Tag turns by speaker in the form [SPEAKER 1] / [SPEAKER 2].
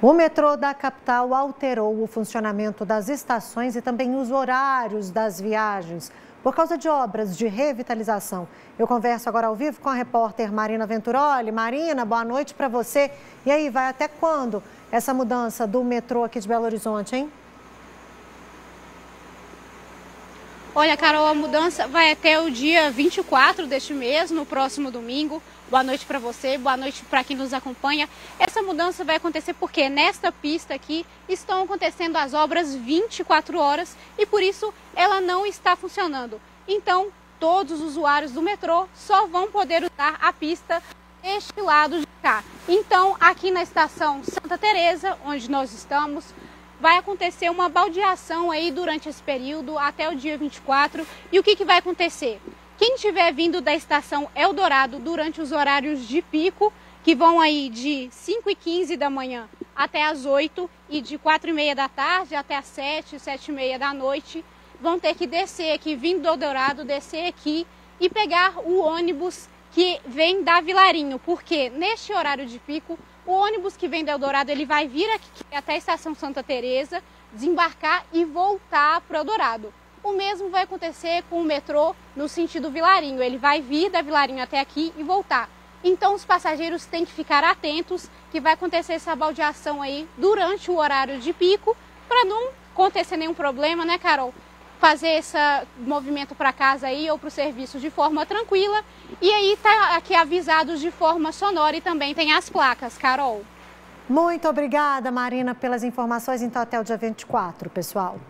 [SPEAKER 1] O metrô da capital alterou o funcionamento das estações e também os horários das viagens por causa de obras de revitalização. Eu converso agora ao vivo com a repórter Marina Venturoli. Marina, boa noite para você. E aí, vai até quando essa mudança do metrô aqui de Belo Horizonte, hein?
[SPEAKER 2] Olha, Carol, a mudança vai até o dia 24 deste mês, no próximo domingo. Boa noite para você, boa noite para quem nos acompanha. Essa mudança vai acontecer porque nesta pista aqui estão acontecendo as obras 24 horas e por isso ela não está funcionando. Então, todos os usuários do metrô só vão poder usar a pista deste lado de cá. Então, aqui na estação Santa Teresa, onde nós estamos, vai acontecer uma baldeação aí durante esse período até o dia 24. E o que, que vai acontecer? Quem estiver vindo da estação Eldorado durante os horários de pico, que vão aí de 5 e 15 da manhã até as 8 e de 4 e meia da tarde até as 7, 7 e meia da noite, vão ter que descer aqui, vindo do Eldorado, descer aqui e pegar o ônibus que vem da Vilarinho, porque neste horário de pico o ônibus que vem do Eldorado ele vai vir aqui até a estação Santa Teresa, desembarcar e voltar para o Eldorado. O mesmo vai acontecer com o metrô no sentido Vilarinho. Ele vai vir da Vilarinho até aqui e voltar. Então os passageiros têm que ficar atentos que vai acontecer essa baldeação aí durante o horário de pico para não acontecer nenhum problema, né, Carol? fazer esse movimento para casa aí ou para o serviço de forma tranquila. E aí tá aqui avisados de forma sonora e também tem as placas, Carol.
[SPEAKER 1] Muito obrigada, Marina, pelas informações. Então, até o dia 24, pessoal.